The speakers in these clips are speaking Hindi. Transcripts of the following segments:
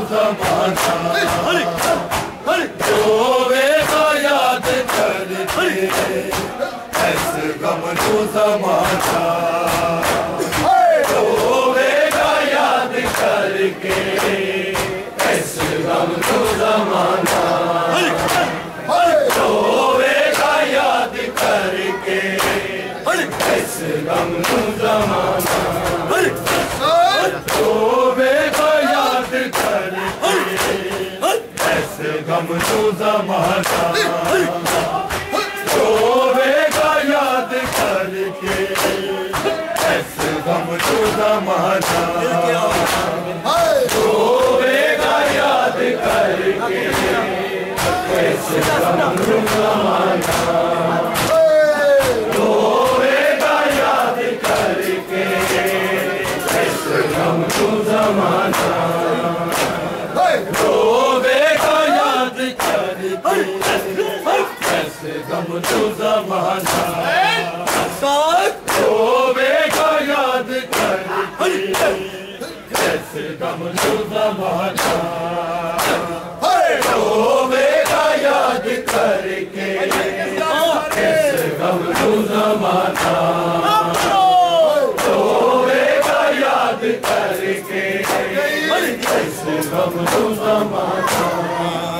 हलो यादि कराचा यादि कर अब तो जमाना रोवेगा याद करके ऐसे गम तो जमाना रोवेगा याद करके ऐसे गम ऐसे गम तो जमाना होवेगा याद कर ऐसे तुझा तो जमाना होवेगा याद करके ऐसे गम तो जमाना करके ऐसे गम तो जमाना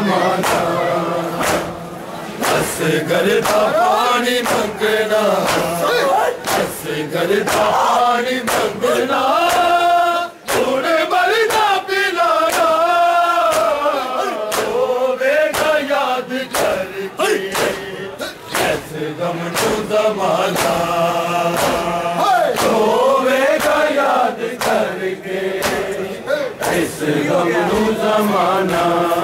माना पानी मंगना पानी मंगना थोड़े मरदा पिलाना याद करके ऐसे गम को जमाना होवेगा याद करके गम को जमाना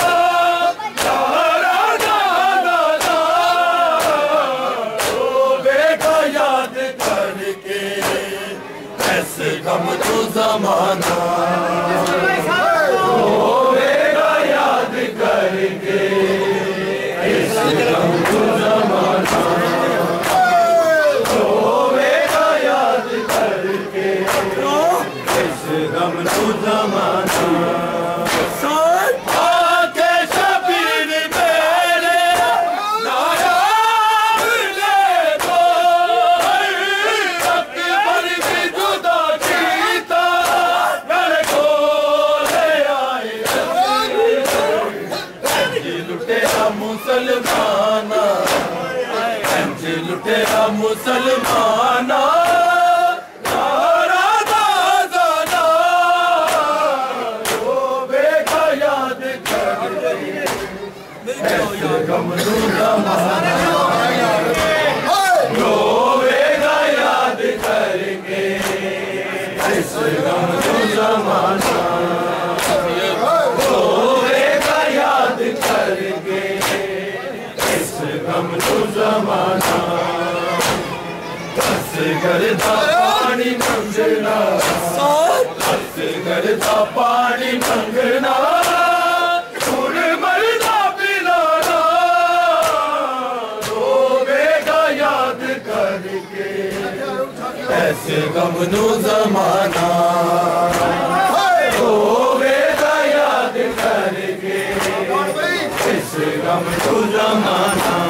यादि करे मुसलमान ਕਰਦਾ ਪਾਣੀ ਮੰਗਣਾ। ਹੱਥ ਮੰਗਣਾ। ਹੁਣ ਮਰਦਾ ਪਿਲਾਣਾ। ਰੋਵੇਗਾ ਯਾਦ ਕਰਕੇ। ਐਸੇ ਗਮ ਨੂੰ ਜ਼ਮਾਨਾ। ਗਮ ਤੋਂ ਜ਼ਮਾਨਾ।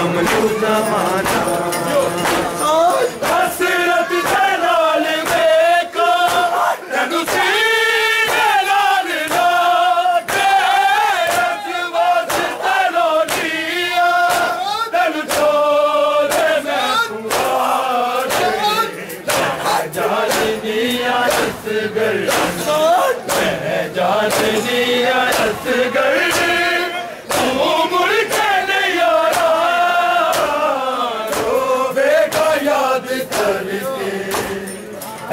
गम को जमाना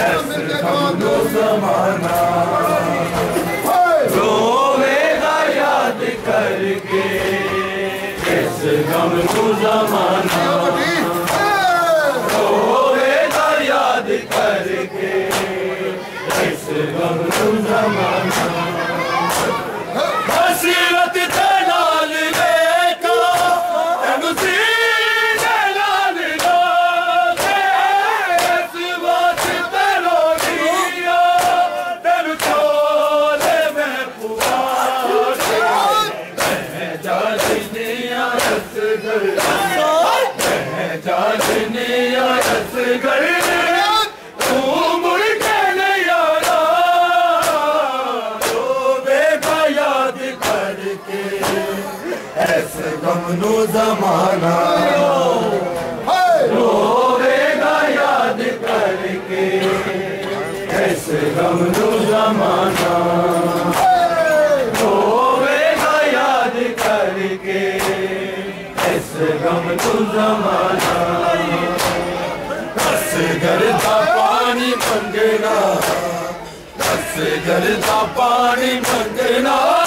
ऐसे हमदो जमाना रोवेगा याद करके ऐसे हमदो जमाना रोवेगा याद करके ऐसे हमदो जमाना ਨੂੰ ਜ਼ਮਾਨਾ। ਰੋਵੇਗਾ ਯਾਦ ਕਰਕੇ। ਇਸ ਗਮ ਨੂੰ ਜ਼ਮਾਨਾ। ਰੋਵੇਗਾ ਯਾਦ ਕਰਕੇ। ਇਸ ਗਮ ਨੂੰ ਜ਼ਮਾਨਾ। ਦਸ ਗਰਦਾ ਪਾਣੀ ਮੰਗਣਾ। ਦਸ ਗਰਦਾ ਪਾਣੀ ਮੰਗਣਾ।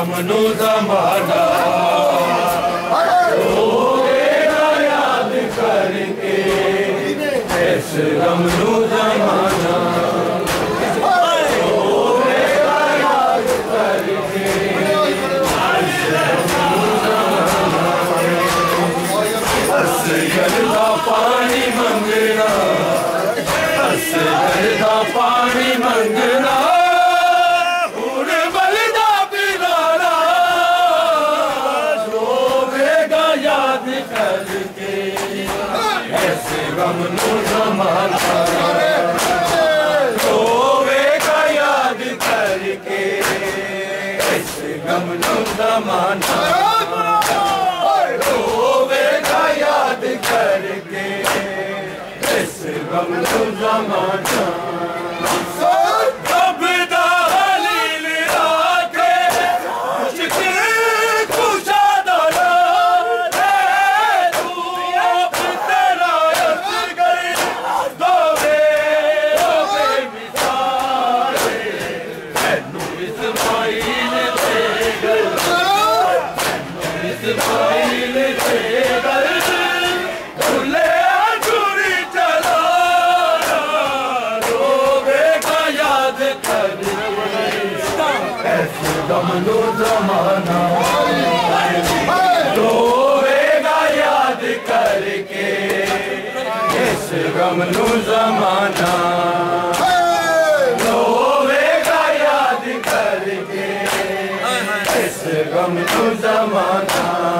I'm a new स गम ज़मान सोवे खां यादि करमनो ज़मान तोवे ज़माना गमलो ज़माना दो यादि करमनो ज़माना दो यादि करमदू ज़माना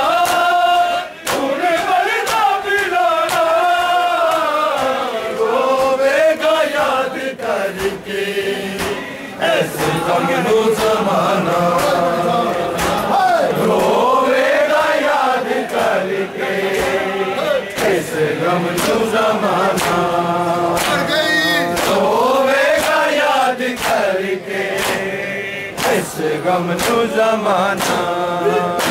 स गम तूं ज़माना यादि कर ग़म तूं ज़माना।